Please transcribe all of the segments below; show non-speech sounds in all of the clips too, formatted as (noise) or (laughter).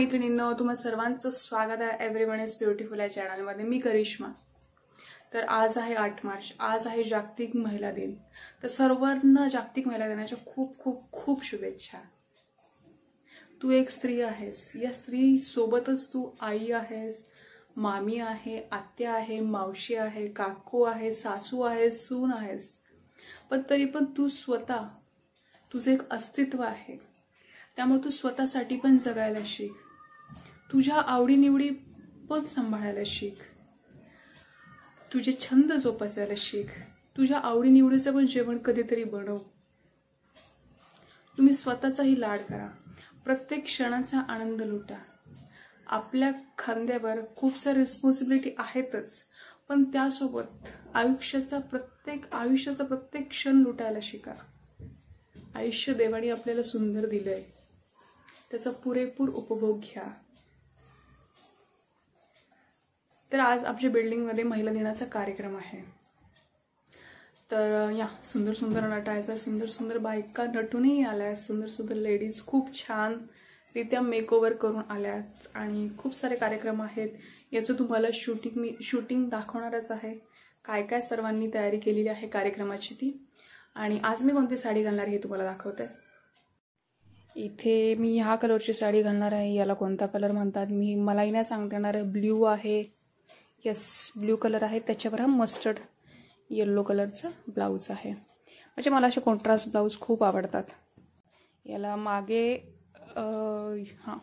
मैत्रिणींनो तुम्हा सर्वांचं स्वागत आहे एव्हरीवन इज ब्युटिफुल या चॅनलमध्ये मी करिश्मा. तर आज आहे आठ मार्च. आज आहे जागतिक महिला दिन. तर सर्वांना जागतिक महिला दिनाच्या खूप खूप खूप शुभेच्छा. तू एक स्त्री आहेस. या स्त्री सोबतच तू आई आहेस मामी आहे आत्या आहे मावशी आहे काकू आहे सासू आहे सून आहेस. पण तरी पण तू स्वतः तुझं एक अस्तित्व आहे. त्यामुळे तू स्वतःसाठी पण जगायला शिक. तुझ्या आवडीनिवडी पण सांभाळायला शिक. तुझे छंद जोपासायला शिक. तुझ्या आवडीनिवडीचं पण जेवण कधीतरी बनव. तुम्ही स्वतःचाही लाड करा. प्रत्येक क्षणाचा आनंद लुटा. आपल्या खांद्यावर खूप सारे रिस्पॉन्सिबिलिटी आहेतच पण त्यासोबत आयुष्याचा प्रत्येक आयुष्याचा प्रत्येक क्षण लुटायला शिका. आयुष्य देवाने आपल्याला सुंदर दिलंय. त्याचा पुरेपूर उपभोग घ्या. तर आज आमच्या बिल्डिंगमध्ये महिला दिनाचा कार्यक्रम आहे. तर या सुंदर सुंदर नटायचा सुंदर सुंदर बायका नटूनही आल्यात सुंदर सुंदर लेडीज खूप छान रित्या मेकओव्हर करून आल्यात आणि खूप सारे कार्यक्रम आहेत. याचं तुम्हाला शूटिंग मी शूटिंग दाखवणारच आहे. काय काय सर्वांनी तयारी केलेली आहे कार्यक्रमाची ती. आणि आज मी कोणती साडी घालणार हे तुम्हाला दाखवते. इथे मी ह्या कलरची साडी घालणार आहे याला कोणता कलर म्हणतात मी मलाही नाही सांगता येणार आहे ब्ल्यू आहे. यस ब्ल्यू कलर आहे. त्याच्यावर हा मस्टर्ड येल्लो कलरचा ब्लाऊज आहे. म्हणजे मला असे कॉन्ट्रास्ट ब्लाऊज खूप आवडतात. याला मागे हां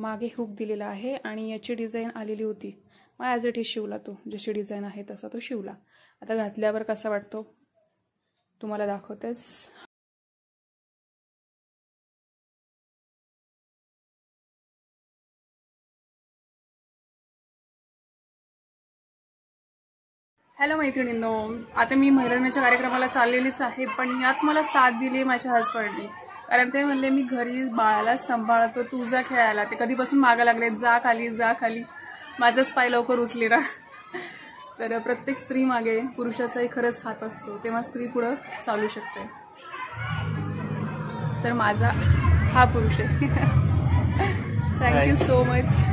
मागे हुक दिलेला आहे आणि याची डिझाईन आलेली होती. मग ॲज इट इज शिवला तो. जशी डिझाईन आहे तसा तो शिवला. आता घातल्यावर कसा वाटतो? तुम्हाला दाखवतेच. हॅलो मैत्रिणींनो आता मी महिला दिनाच्या कार्यक्रमाला चाललेलीच आहे पण यात मला साथ दिली माझ्या हजबंडनी कारण ते म्हणले मी घरी बाळाला सांभाळतो तू जा खेळायला. ते कधीपासून मागा लागले जा खाली जा खाली. माझाच पाय लवकर उचली ना. तर प्रत्येक स्त्री मागे पुरुषाचाही खरंच हात असतो तेव्हा स्त्री पुढं चालू शकते. तर माझा हा पुरुष आहे. थँक्यू सो मच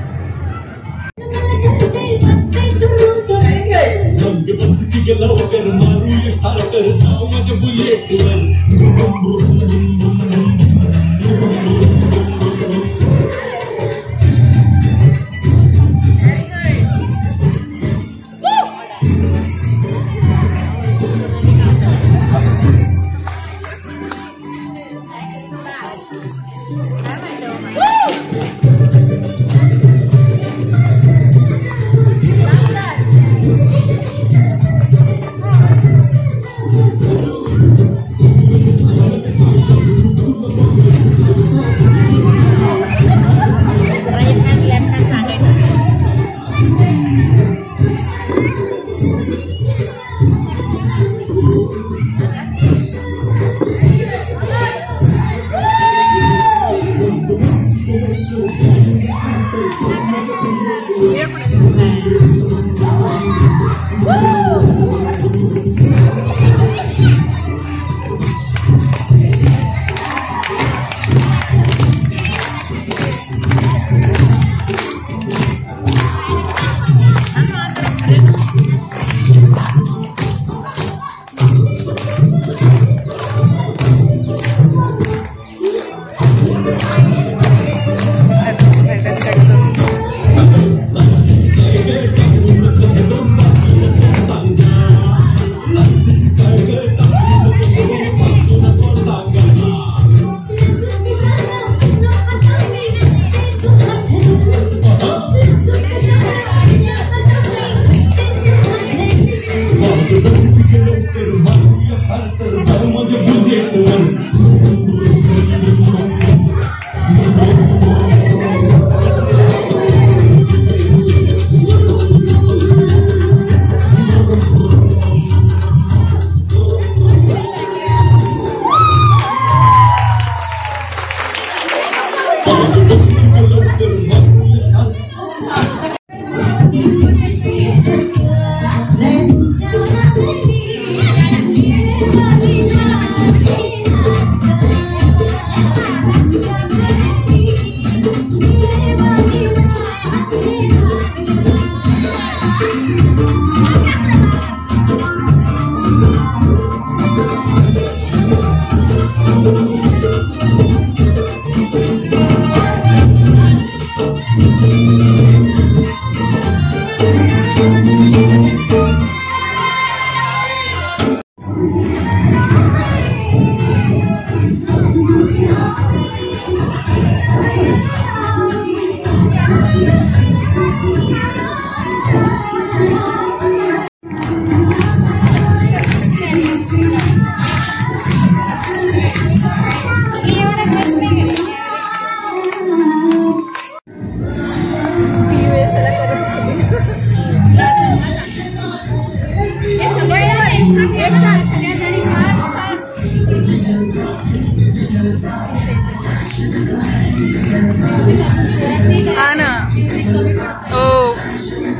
रंग बस की लवकर मारू स्टार्टर जाऊ माझ्या बुलेटवर हा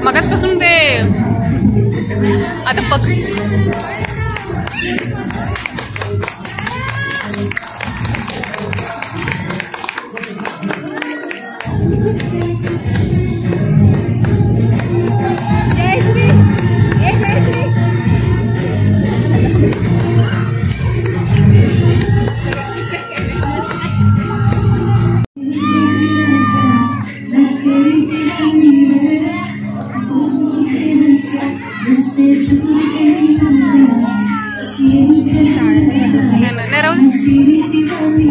मगाचपासून ते आता पक नाही, राहू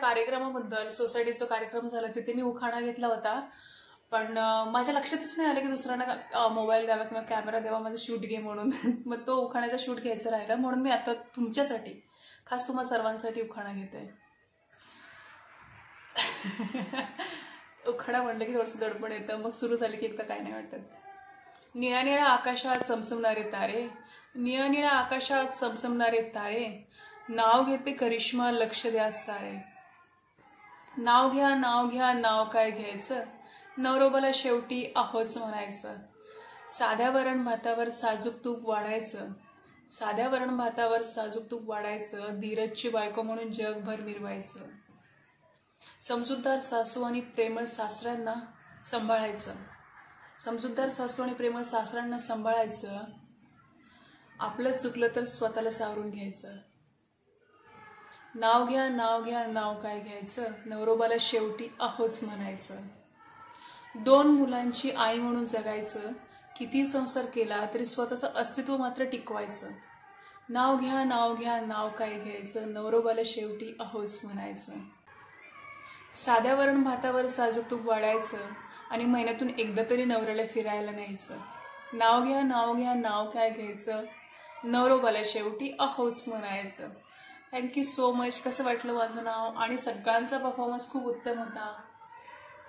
कार्यक्रमाबद्दल सोसायटीचा कार्यक्रम झाला तिथे मी उखाणा घेतला होता. पण माझ्या लक्षातच नाही आलं की दुसऱ्यांना मोबाईल द्यावा किंवा कॅमेरा द्यावा माझं शूट घे म्हणून. (laughs) मग तो उखाण्याचा शूट घ्यायचा राहिला. म्हणून मी आता तुमच्यासाठी खास तुम्हा सर्वांसाठी उखाणा घेते. (laughs) उखाणा म्हणलं की थोडंसं दडपण येतं. मग सुरू झाली की एकदा काय नाही वाटत. निळ्या निळ्या आकाशात चमचमणारे तारे. निळ्या निळ्या आकाशात चमचमणारे तारे. नाव घेते करिश्मा लक्ष द्या सारे. नाव घ्या नाव घ्या नाव काय घ्यायचं? नवरोबाला शेवटी आहोच म्हणायचं. साध्या वरण भातावर साजूक तूप वाढायचं. साध्या वरण भातावर साजूक तूप वाढायचं धीरजची बायको म्हणून जगभर मिरवायचं. समजूतदार सासू आणि प्रेमळ सासऱ्यांना सांभाळायचं. समजूतदार सासू आणि प्रेमळ सासऱ्यांना सांभाळायचं. आपलं चुकलं तर स्वतःला सावरून घ्यायचं. नाव घ्या नाव घ्या नाव काय घ्यायचं? नवरोबाला शेवटी अहोच म्हणायचं. दोन मुलांची आई म्हणून जगायचं किती संसार केला तरी स्वतःचं अस्तित्व मात्र टिकवायचं. नाव घ्या नाव घ्या नाव काय घ्यायचं? नवरोबाला शेवटी अहोच म्हणायचं. साध्या वरण भातावर साजूक तूप वाढायचं आणि महिन्यातून एकदा तरी नवऱ्याला फिरायला न्यायचं. नाव घ्या नाव घ्या नाव काय घ्यायचं? नवरोबाला शेवटी अहोच म्हणायचं. थँक्यू सो मच कसं वाटलं माझं नाव? आणि सगळ्यांचा परफॉर्मन्स खूप उत्तम होता.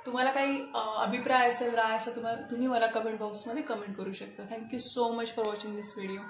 तुम्हाला काही अभिप्राय असेल राय असेल तुम्हाला तुम्ही मला कमेंट बॉक्समध्ये कमेंट करू शकता. Thank you so much for watching this video